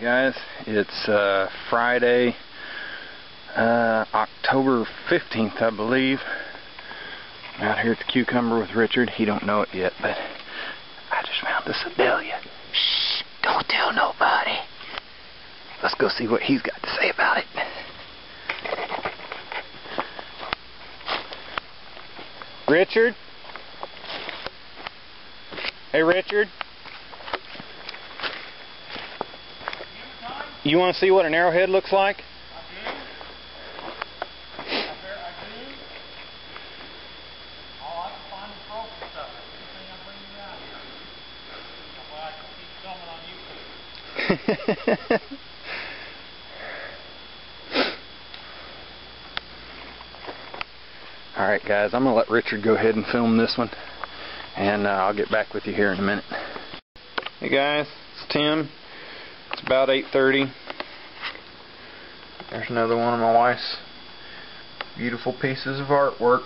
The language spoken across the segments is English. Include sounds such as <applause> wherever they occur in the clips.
guys. It's uh, Friday, uh, October 15th, I believe. I'm out here at the cucumber with Richard. He don't know it yet, but I just found this Sedalia. Shh! Don't tell nobody. Let's go see what he's got to say about it. Richard? Hey, Richard? You want to see what an arrowhead looks like? <laughs> Alright guys, I'm going to let Richard go ahead and film this one and uh, I'll get back with you here in a minute. Hey guys, it's Tim. About 8.30. There's another one of my wife's beautiful pieces of artwork.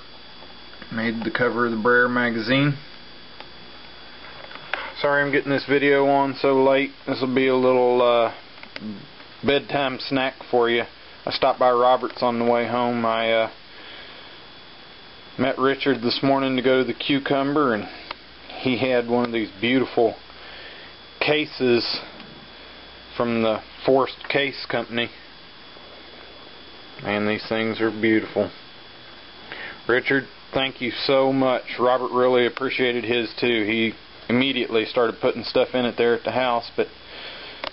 Made the cover of the Brer magazine. Sorry I'm getting this video on so late. This will be a little uh, bedtime snack for you. I stopped by Roberts on the way home. I uh, met Richard this morning to go to the Cucumber and he had one of these beautiful cases from the Forst Case Company. And these things are beautiful. Richard, thank you so much. Robert really appreciated his too. He immediately started putting stuff in it there at the house, but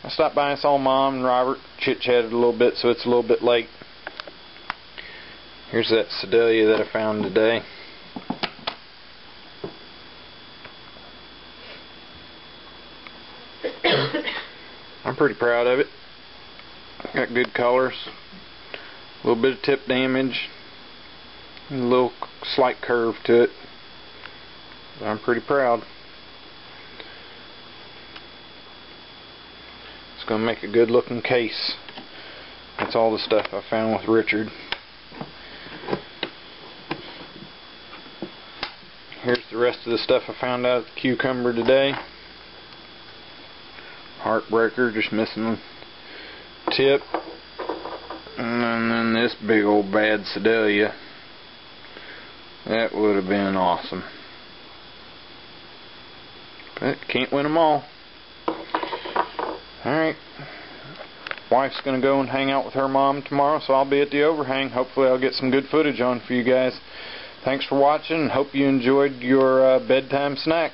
I stopped by and saw Mom and Robert, chit-chatted a little bit, so it's a little bit late. Here's that Sedalia that I found today. <coughs> <coughs> I'm pretty proud of it. Got good colors. A little bit of tip damage. A little slight curve to it. I'm pretty proud. It's going to make a good looking case. That's all the stuff I found with Richard. Here's the rest of the stuff I found out at the Cucumber today. Heartbreaker, just missing tip. And then this big old bad Sedalia. That would have been awesome. But can't win them all. Alright. Wife's to go and hang out with her mom tomorrow, so I'll be at the overhang. Hopefully I'll get some good footage on for you guys. Thanks for watching. Hope you enjoyed your uh, bedtime snack.